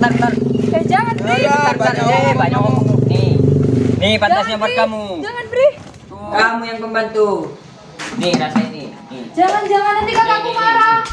Ntar, ntar. Eh jangan Bri. Ya, Ntar, ntar. banyak Eh, banyak ngomong. Nih. Nih, pantasnya buat kamu. Jangan Bri. Tuh. Kamu yang pembantu. Nih, rasain nih. Nih. Jangan jangan nanti kakakku marah.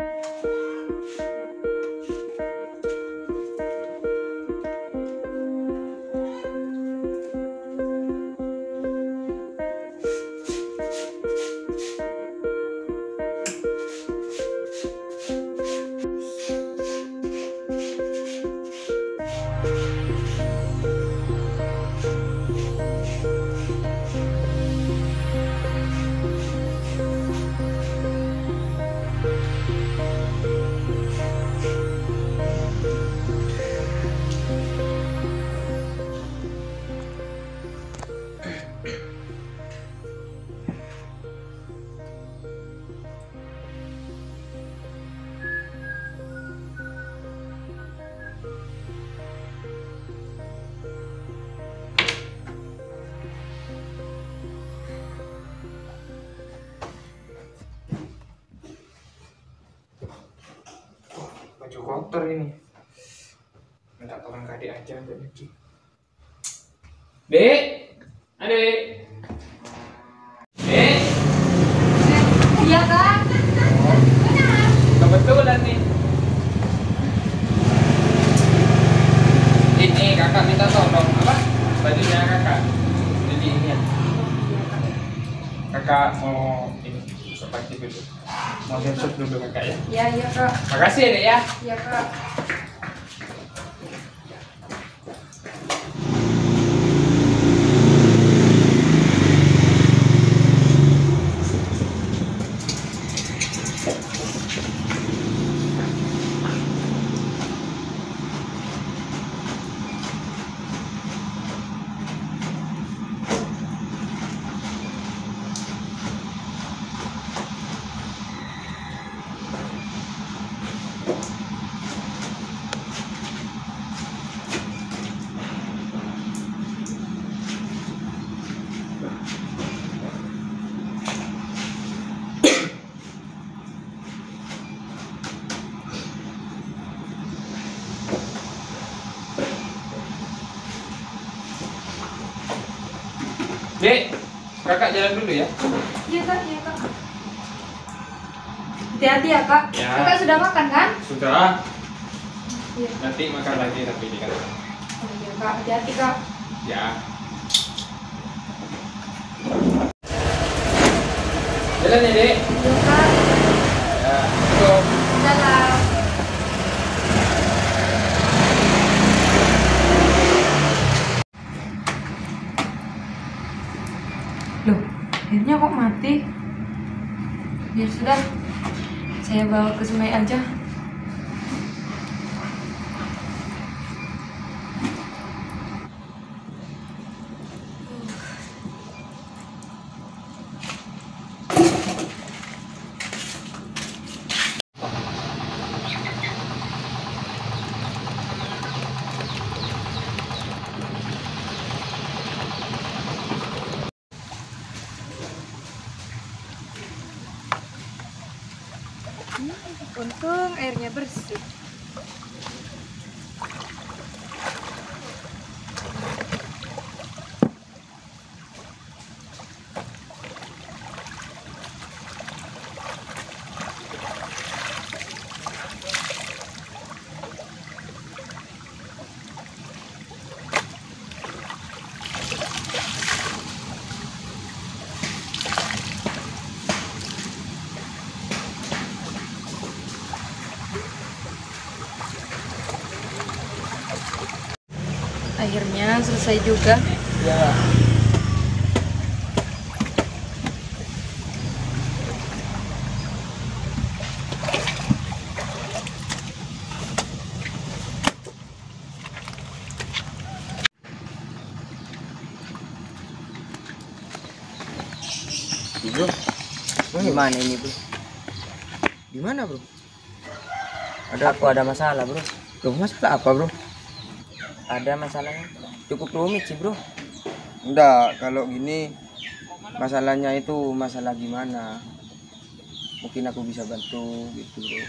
baju kotor ini. Minta tolong ke adik aja untuk nyuci dek! Adik! Dek! Iya kak. kebetulan nih. Ini kakak minta tolong apa? Bajunya kakak. Jadi ini ya. Kakak mau ini pagi dulu mau siap dulu kakak ya Iya iya kak. makasih ya dek ya Iya kak. dek kakak jalan dulu ya Iya kak. Iya kak. Hati-hati ya kak. Ya. Kakak sudah makan kan? sudah Iya. nanti makan lagi tapi di kantor Oh iya kak. Hati-hati kak. ya jalan ya dek Iya kak. ya Assalamualaikum. Dalam. Loh, akhirnya kok mati? Ya sudah, saya bawa ke sungai aja. Untung airnya bersih. Selesai juga. Ya. Bro, gimana ini bro? Di mana, Bro? Ada aku ada masalah bro. Loh, masalah apa bro? Ada masalahnya. Cukup rumit sih bro. Enggak, kalau gini masalahnya itu masalah gimana? Mungkin aku bisa bantu gitu bro.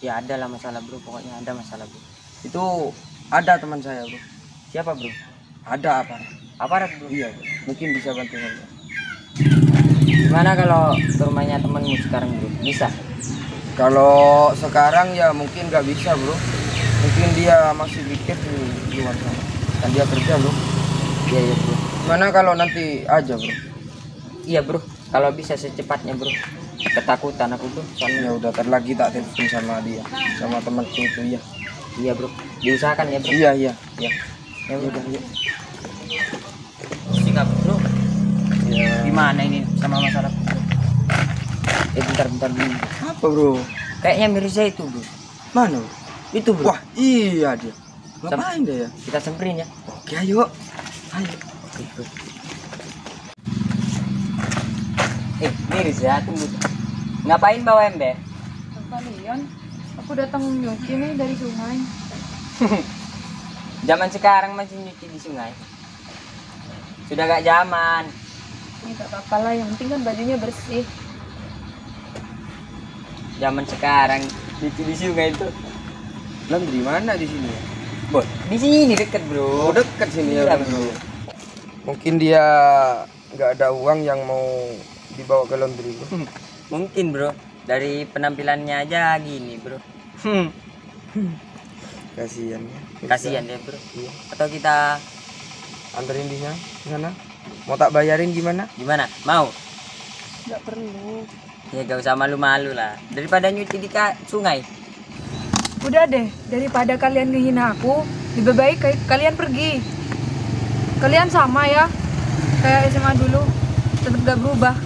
Ya ada lah masalah bro. Pokoknya ada masalah bro. Itu ada teman saya bro. Siapa bro? Ada apa? Aparat bro. Iya bro. Mungkin bisa bantu saya. Gimana kalau ke rumahnya temenmu sekarang bro? Bisa? Kalau sekarang ya mungkin nggak bisa bro. Mungkin dia masih pikir di luar sana. Kan dia kerja bro. Iya iya bro. Gimana kalau nanti aja bro? Iya bro. Kalau bisa secepatnya bro. Ketakutan aku bro. Soalnya Ya udah ntar lagi tak telepon sama dia, sama temanku itu ya. iya bro. Diusahakan ya bro. Iya iya. Iya. Ya Ya udah. yuk. Sikap bro. Ya. Gimana ini sama masalah bro? Eh bentar bentar dulu. Apa bro? Kayaknya Mirza itu bro. Mana? Bro? Itu bro. Wah iya dia. Ngapain dia ya? Kita semperin ya. Oke ayo. Ayo. Oke, bro. Eh Mirza tunggu. Ngapain bawa ember? Kalian, aku datang nyuci nih dari sungai. Zaman sekarang masih nyuci di sungai. Sudah gak zaman. Ini gak apa-apa lah, yang penting kan bajunya bersih. Zaman sekarang nyuci di sungai itu. Laundry mana di sini? ya? Bos, di sini deket bro. Oh dekat sini ya Iya, bro. Mungkin dia nggak ada uang yang mau dibawa ke laundry bro. Mungkin bro. Dari penampilannya aja gini bro. Hmm. Kasihan ya. Kasihan deh bro. Atau kita Anterin dia ke sana. Mau tak bayarin gimana? gimana? Mau? Gak perlu. Ya gak usah malu-malu lah. Daripada nyuci di ka- sungai. Udah deh, daripada kalian ngehina aku, lebih baik kalian pergi. Kalian sama ya, kayak SMA dulu, tetap gak berubah.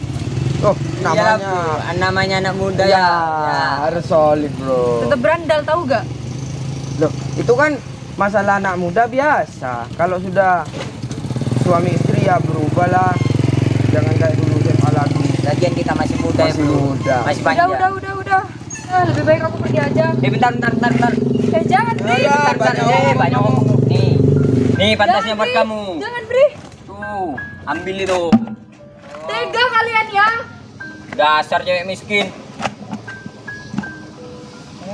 Oh namanya. bro. namanya anak muda Ya, ya. ya. harus solid bro. Tetap berandal tahu gak? Loh, itu kan masalah anak muda biasa. Kalau sudah suami istri ya berubah lah. Jangan kayak dulu SMA lagi. Lagian kita masih muda ya Masih bro. muda. Masih Udah, panjang. udah, udah, udah. Nah, lebih baik aku pergi aja. Eh bentar, bentar, bentar, bentar. Eh jangan Bri. Ya, Bentar, bentar. banyak Eh, banyak ngomong. Nih. Nih pantasnya Jangan, buat Bri. kamu. Jangan Bri. Tuh, ambil itu. Tega kalian ya. Dasar cewek miskin.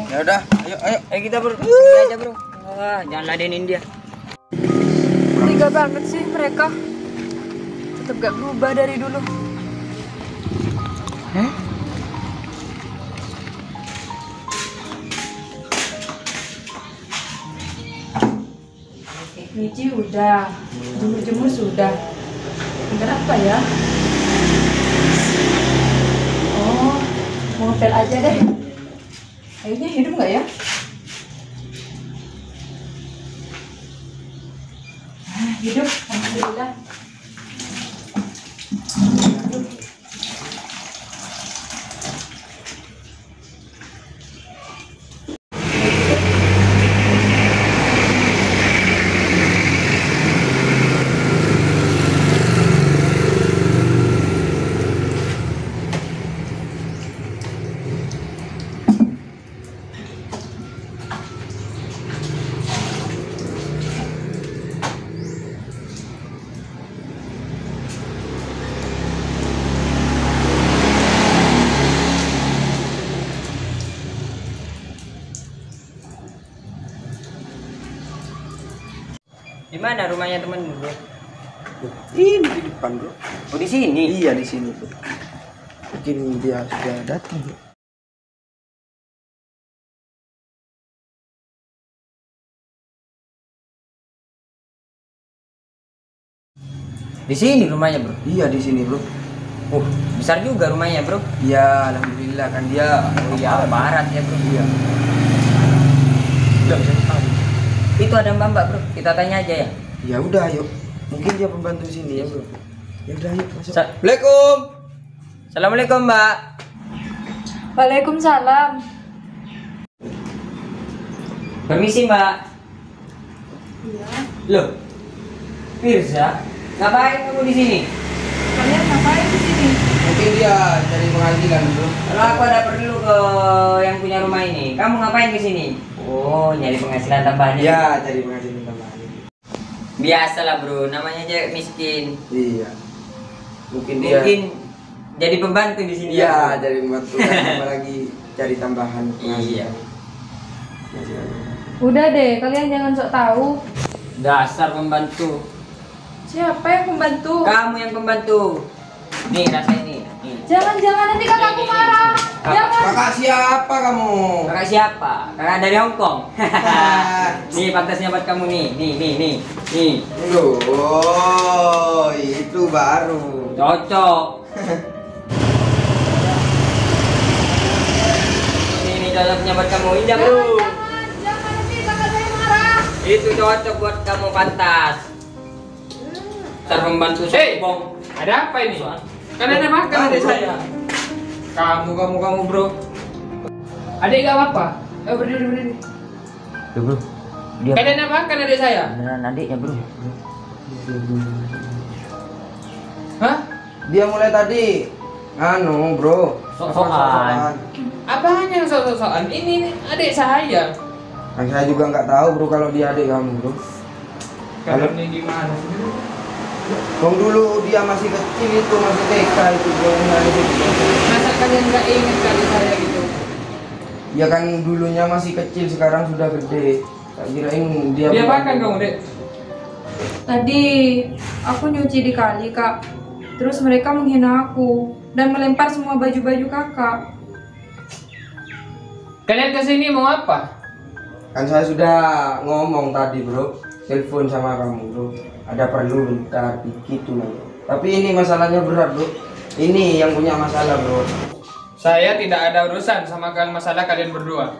Ya udah, ayo ayo. Eh kita bro, pergi aja bro. Wah, jangan ladenin dia. Tega banget sih mereka. Tetap gak berubah dari dulu. Nyuci udah, jemur-jemur sudah. Kenapa ya? Oh, mau ngepel aja deh. Kayaknya hidup nggak ya? Ah, hidup, alhamdulillah. Mana rumahnya temen bro? Ini di depan bro. Oh di sini. Iya di sini bro. Mungkin dia sudah datang bro. Di sini rumahnya bro. Iya di sini bro. Uh, besar juga rumahnya bro. Iya alhamdulillah kan dia. Oh iya, barat ya bro. Iya. Udah bisa. Itu ada mbak mbak bro. Kita tanya aja ya. Ya udah ayo. Mungkin dia pembantu sini ya bro. Ya udah ayo masuk. Sa- Assalamualaikum. Assalamualaikum mbak. Waalaikumsalam. Permisi mbak. Iya. Loh, Firza, ngapain kamu di sini? Kalian ngapain di sini? Mungkin dia dari pengadilan bro. Kalau aku ada perlu ke yang punya rumah ini, kamu ngapain di sini? Oh, nyari penghasilan tambahan. Ya, cari penghasilan tambahan. Biasalah bro, namanya aja miskin. Iya. Mungkin dia Mungkin jadi pembantu di sini. Iya, ya, jadi membantu apalagi cari tambahan. Iya. Udah deh, kalian jangan sok tahu. Dasar pembantu. Siapa yang pembantu? Kamu yang pembantu. Nih rasain nih. nih. Jangan jangan nanti kakakku marah. Kakak- siapa kamu? Kakak siapa? Kakak dari Hong Kong. nih pantasnya buat kamu nih. Nih, nih, nih. Nih. Loh, oh, itu baru. Cocok. Ini nih cocoknya buat kamu. Injak Jangan, bro. jangan, jangan nanti kakak saya marah. Itu cocok buat kamu pantas. Ntar pembantu Hei! sombong. Ada apa ini? Kan ada makan adik saya. Kamu, kamu, kamu bro. Adik gak apa-apa. Eh berdiri, berdiri. Tuh bro. Dia Kalian ada makan adik saya? beneran adiknya bro. Hah? Dia mulai tadi anu, Bro. Sok-sokan. Apaan yang sok-sokan? Ini, ini adik saya. Kan saya juga nggak tahu, Bro, kalau dia adik kamu, Bro. Kalau ini gimana sih? Bang dulu dia masih kecil itu, masih TK itu, Bro. Masa kalian gak ingat kali saya gitu? Ya kan dulunya masih kecil, sekarang sudah gede. Tak kirain dia Dia makan kamu dek. Tadi aku nyuci di kali kak. Terus mereka menghina aku dan melempar semua baju-baju kakak. Kalian ke sini mau apa? Kan saya sudah ngomong tadi, Bro. Telepon sama kamu, Bro. Ada perlu bentar dikit tuh. Tapi ini masalahnya berat, Bro. Ini yang punya masalah, Bro. Saya tidak ada urusan sama kalian masalah kalian berdua.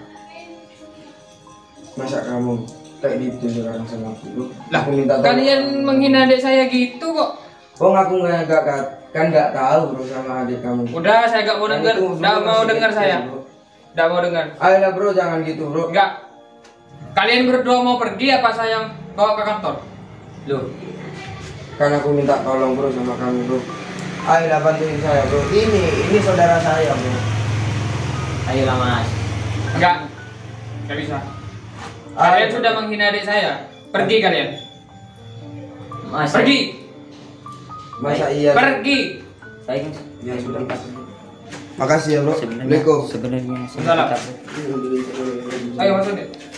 Masa kamu kayak gitu sekarang sama aku? Lah, aku minta kalian menghina adik saya gitu kok. Oh, aku nggak nggak nggak- kan nggak tahu bro sama adik kamu. Udah, saya gak mau Udah dulu mau kecil, saya. Udah mau denger. Ayolah bro, jangan gitu bro. Enggak. Kalian berdua mau pergi apa saya yang bawa ke kantor? Loh, Kan aku minta tolong bro sama kamu bro. Ayolah bantuin saya bro. Ini ini saudara saya bro. ayolah mas. Enggak. Enggak bisa. Ayo. Kalian sudah menghina adik saya. Pergi kalian. Mas. Pergi. Masa iya? Pergi. Saya Ya sudah. Makasih ya bro. sebenarnya Assalamualaikum. sebenarnya Ayo masuk deh.